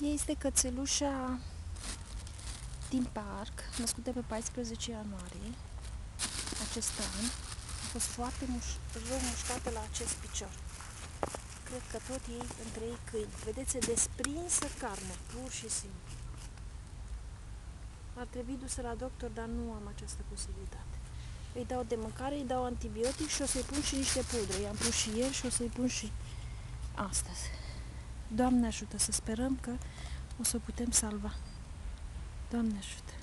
Este cățelușa din parc, născută pe 14 ianuarie acest an. A fost foarte muș- rău mușcată la acest picior. Cred că tot ei între ei câini. Vedeți, e desprinsă carne, pur și simplu. Ar trebui dusă la doctor, dar nu am această posibilitate. Îi dau de mâncare, îi dau antibiotic și o să-i pun și niște pudre. I-am pus și ieri și o să-i pun și astăzi. Doamne ajută să sperăm că o să o putem salva. Doamne ajută!